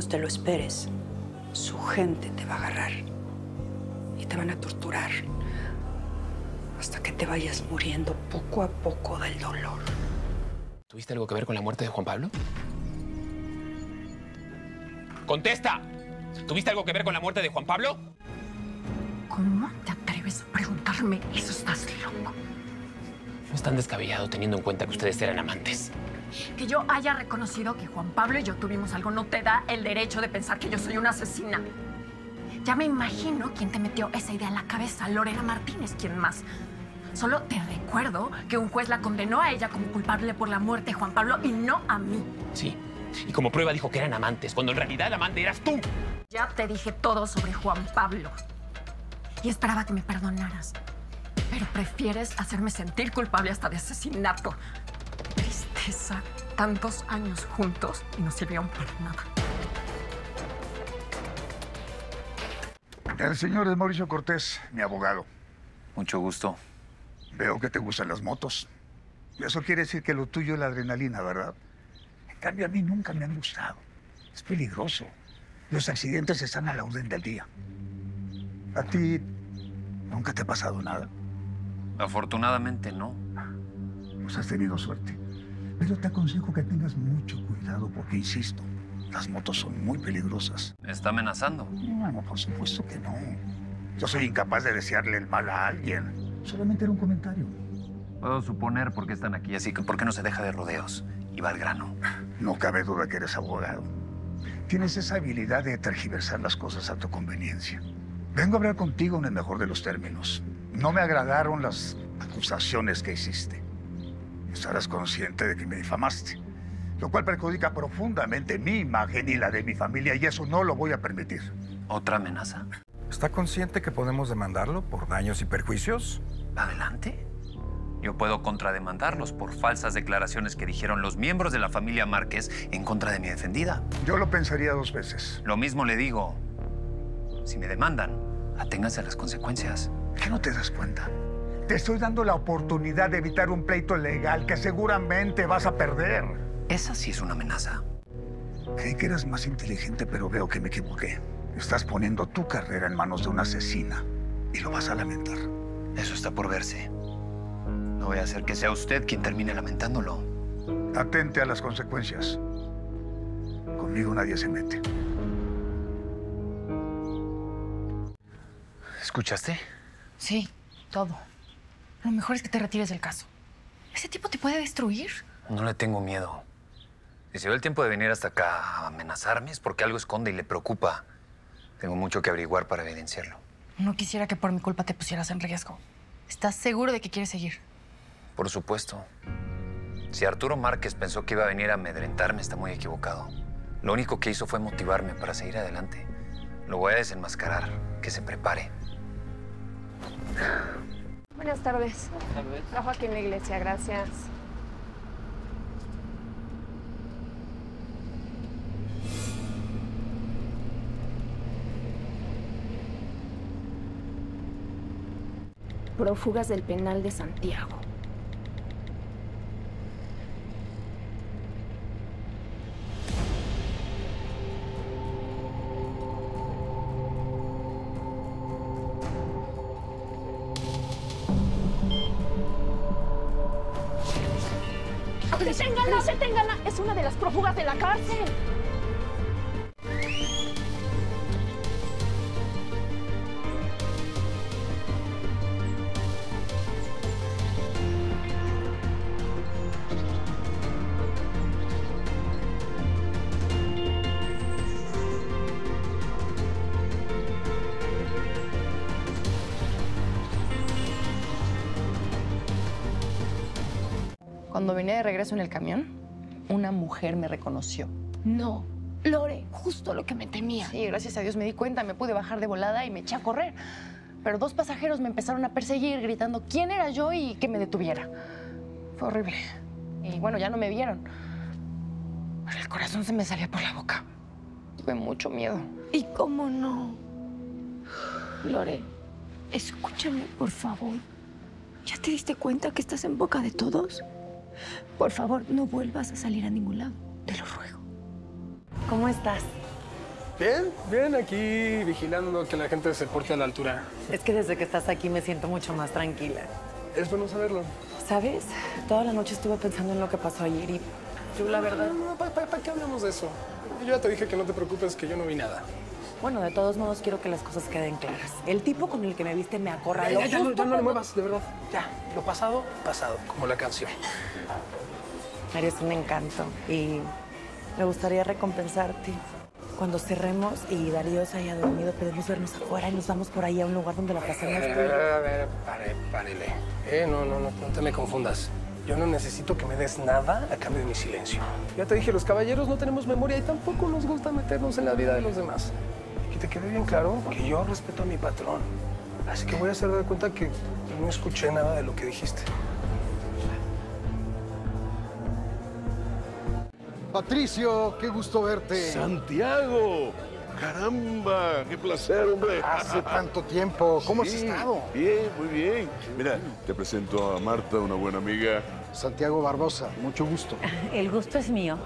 menos te lo esperes, su gente te va a agarrar y te van a torturar hasta que te vayas muriendo poco a poco del dolor. ¿Tuviste algo que ver con la muerte de Juan Pablo? ¡Contesta! ¿Tuviste algo que ver con la muerte de Juan Pablo? ¿Cómo te atreves a preguntarme eso? Estás loco. No es tan descabellado teniendo en cuenta que ustedes eran amantes. Que yo haya reconocido que Juan Pablo y yo tuvimos algo no te da el derecho de pensar que yo soy una asesina. Ya me imagino quién te metió esa idea en la cabeza. Lorena Martínez, ¿quién más? Solo te recuerdo que un juez la condenó a ella como culpable por la muerte de Juan Pablo y no a mí. Sí. Y como prueba dijo que eran amantes, cuando en realidad el amante eras tú. Ya te dije todo sobre Juan Pablo. Y esperaba que me perdonaras. Pero prefieres hacerme sentir culpable hasta de asesinato. Tristeza. Tantos años juntos y no sirvieron para nada. El señor es Mauricio Cortés, mi abogado. Mucho gusto. Veo que te gustan las motos. Eso quiere decir que lo tuyo es la adrenalina, ¿verdad? En cambio, a mí nunca me han gustado. Es peligroso. Los accidentes están a la orden del día. A ti nunca te ha pasado nada. Afortunadamente no. Pues has tenido suerte. Pero te aconsejo que tengas mucho cuidado porque, insisto, las motos son muy peligrosas. ¿Me está amenazando? No, por supuesto que no. Yo soy incapaz de desearle el mal a alguien. Solamente era un comentario. Puedo suponer por qué están aquí, así que ¿por qué no se deja de rodeos y va al grano? No cabe duda que eres abogado. Tienes esa habilidad de tergiversar las cosas a tu conveniencia. Vengo a hablar contigo en el mejor de los términos. No me agradaron las acusaciones que hiciste. Estarás consciente de que me difamaste, lo cual perjudica profundamente mi imagen y la de mi familia, y eso no lo voy a permitir. ¿Otra amenaza? ¿Está consciente que podemos demandarlo por daños y perjuicios? Adelante. Yo puedo contrademandarlos por falsas declaraciones que dijeron los miembros de la familia Márquez en contra de mi defendida. Yo lo pensaría dos veces. Lo mismo le digo. Si me demandan, aténganse a las consecuencias. ¿Qué no te das cuenta? Te estoy dando la oportunidad de evitar un pleito legal que seguramente vas a perder. Esa sí es una amenaza. Creí que eras más inteligente, pero veo que me equivoqué. Estás poniendo tu carrera en manos de una asesina y lo vas a lamentar. Eso está por verse. No voy a hacer que sea usted quien termine lamentándolo. Atente a las consecuencias. Conmigo nadie se mete. ¿Escuchaste? Sí, todo. Lo mejor es que te retires del caso. ¿Ese tipo te puede destruir? No le tengo miedo. Si se dio el tiempo de venir hasta acá a amenazarme es porque algo esconde y le preocupa. Tengo mucho que averiguar para evidenciarlo. No quisiera que por mi culpa te pusieras en riesgo. ¿Estás seguro de que quieres seguir? Por supuesto. Si Arturo Márquez pensó que iba a venir a amedrentarme, está muy equivocado. Lo único que hizo fue motivarme para seguir adelante. Lo voy a desenmascarar. Que se prepare. Buenas tardes. Trabajo aquí en la iglesia, gracias. Prófugas del penal de Santiago. ¡Deténganla! ¡Deténganla! Es una de las prófugas de la cárcel. Cuando vine de regreso en el camión, una mujer me reconoció. No, Lore, justo lo que me temía. Sí, gracias a Dios me di cuenta, me pude bajar de volada y me eché a correr. Pero dos pasajeros me empezaron a perseguir gritando quién era yo y que me detuviera. Fue horrible. Y bueno, ya no me vieron. Pero el corazón se me salía por la boca. Tuve mucho miedo. ¿Y cómo no? Lore, escúchame, por favor. ¿Ya te diste cuenta que estás en boca de todos? Por favor, no vuelvas a salir a ningún lado. Te lo ruego. ¿Cómo estás? Bien, bien, aquí vigilando que la gente se porte a la altura. Es que desde que estás aquí me siento mucho más tranquila. Es bueno saberlo. ¿Sabes? Toda la noche estuve pensando en lo que pasó ayer y yo la verdad... No, no, ¿para, para, para qué hablamos de eso? Yo ya te dije que no te preocupes, que yo no vi nada. Bueno, de todos modos quiero que las cosas queden claras. El tipo con el que me viste me acorraló. Ya, ya, no, justo ya no cuando- muevas, de verdad. Ya, lo pasado, pasado, como la canción. Eres un encanto y me gustaría recompensarte. Cuando cerremos y Darío se haya dormido, podemos vernos afuera y nos vamos por ahí a un lugar donde la A pasemos. ver, a ver, a ver, pare, párele. Eh, no, no, no, no te me confundas. Yo no necesito que me des nada a cambio de mi silencio. Ya te dije, los caballeros no tenemos memoria y tampoco nos gusta meternos en la vida de los demás. Que te quede bien claro que yo respeto a mi patrón. Así que voy a hacer de cuenta que no escuché nada de lo que dijiste. Patricio, qué gusto verte. Santiago, caramba, qué placer, hombre. Hace tanto tiempo. ¿Cómo has estado? Bien, muy bien. Mira, te presento a Marta, una buena amiga. Santiago Barbosa, mucho gusto. El gusto es mío.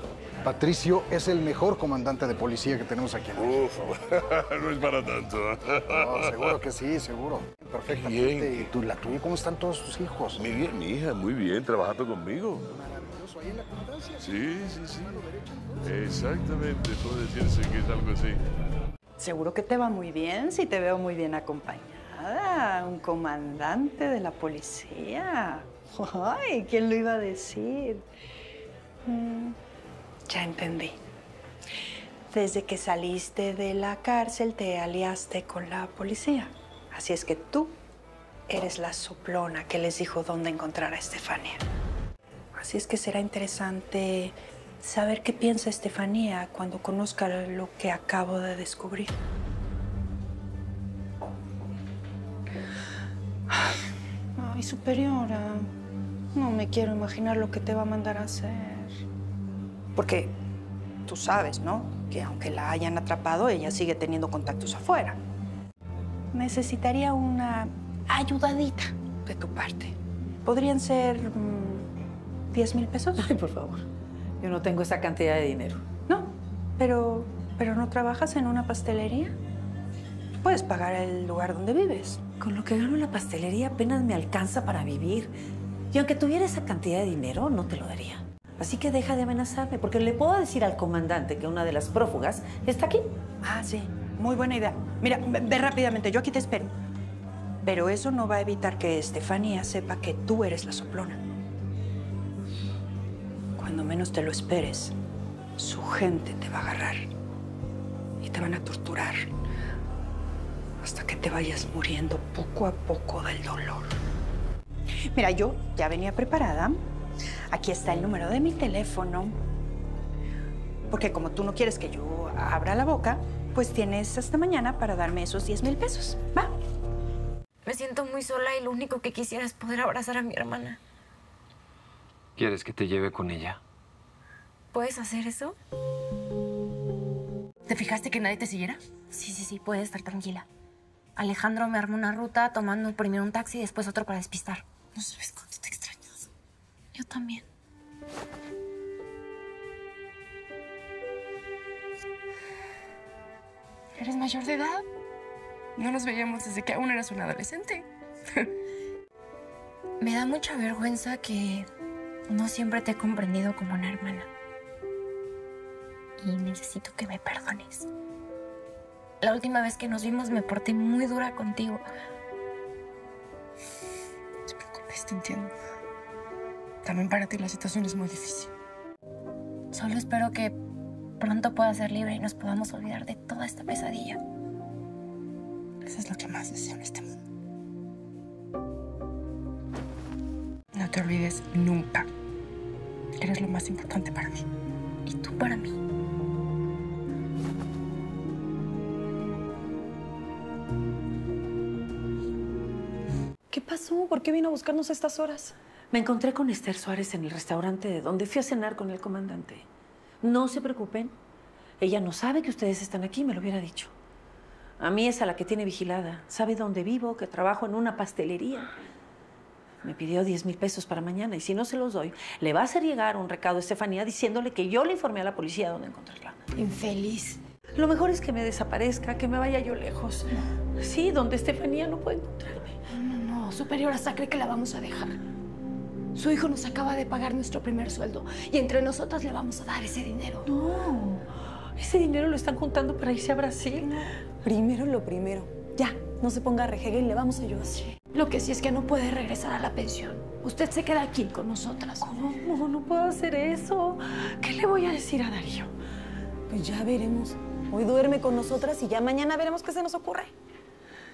Patricio es el mejor comandante de policía que tenemos aquí en México. Uf, no es para tanto. No, seguro que sí, seguro. Perfectamente. Bien. ¿Y tú, la tuya? ¿Cómo están todos tus hijos? Mi, bien, mi hija, muy bien, trabajando conmigo. Maravilloso, ahí en la comandancia. Sí, sí, sí. Exactamente, puede decirse que es algo así. Seguro que te va muy bien si te veo muy bien acompañada. Un comandante de la policía. Ay, ¿quién lo iba a decir? Mm, ya entendí. Desde que saliste de la cárcel te aliaste con la policía. Así es que tú eres la soplona que les dijo dónde encontrar a Estefanía. Así es que será interesante saber qué piensa Estefanía cuando conozca lo que acabo de descubrir. Ay, superiora, no me quiero imaginar lo que te va a mandar a hacer. Porque tú sabes, ¿no? Que aunque la hayan atrapado, ella sigue teniendo contactos afuera. Necesitaría una ayudadita de tu parte. Podrían ser mm, 10 mil pesos. Ay, por favor. Yo no tengo esa cantidad de dinero. No, pero, pero no trabajas en una pastelería. Puedes pagar el lugar donde vives. Con lo que gano en la pastelería apenas me alcanza para vivir. Y aunque tuviera esa cantidad de dinero, no te lo daría. Así que deja de amenazarme, porque le puedo decir al comandante que una de las prófugas está aquí. Ah, sí, muy buena idea. Mira, ve, rápidamente, yo aquí te espero. Pero eso no va a evitar que Estefanía sepa que tú eres la soplona. Cuando menos te lo esperes, su gente te va a agarrar y te van a torturar hasta que te vayas muriendo poco a poco del dolor. Mira, yo ya venía preparada. Aquí está el número de mi teléfono. Porque como tú no quieres que yo abra la boca, pues tienes hasta mañana para darme esos 10 mil pesos. ¿Va? Me siento muy sola y lo único que quisiera es poder abrazar a mi hermana. ¿Quieres que te lleve con ella? ¿Puedes hacer eso? ¿Te fijaste que nadie te siguiera? Sí, sí, sí, puedes estar tranquila. Alejandro me armó una ruta tomando primero un taxi y después otro para despistar. No sabes cuánto te extrañas. Yo también. ¿Eres mayor de edad? No nos veíamos desde que aún eras un adolescente. Me da mucha vergüenza que no siempre te he comprendido como una hermana. Y necesito que me perdones. La última vez que nos vimos me porté muy dura contigo. No te preocupes, te entiendo. También para ti la situación es muy difícil. Solo espero que pronto puedas ser libre y nos podamos olvidar de toda esta pesadilla. Eso es lo que más deseo en este mundo. No te olvides nunca. Eres lo más importante para mí. Y tú para mí. ¿Qué pasó? ¿Por qué vino a buscarnos a estas horas? Me encontré con Esther Suárez en el restaurante de donde fui a cenar con el comandante. No se preocupen. Ella no sabe que ustedes están aquí, me lo hubiera dicho. A mí es a la que tiene vigilada. Sabe dónde vivo, que trabajo en una pastelería. Me pidió 10 mil pesos para mañana y si no se los doy, le va a hacer llegar un recado a Estefanía diciéndole que yo le informé a la policía dónde encontrarla. Infeliz. Lo mejor es que me desaparezca, que me vaya yo lejos. Sí, donde Estefanía no puede encontrarme. No, no, superiora cree que la vamos a dejar. Su hijo nos acaba de pagar nuestro primer sueldo y entre nosotras le vamos a dar ese dinero. No, ese dinero lo están juntando para irse a Brasil. Primero lo primero. Ya, no se ponga rejegue y le vamos a ayudar. Lo que sí es que no puede regresar a la pensión. Usted se queda aquí con nosotras. ¿Cómo? No puedo hacer eso. ¿Qué le voy a decir a Darío? Pues ya veremos. Hoy duerme con nosotras y ya mañana veremos qué se nos ocurre.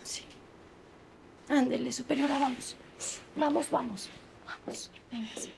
Sí. Ándele, superiora, vamos. Vamos, vamos. Vamos. Venga, sí.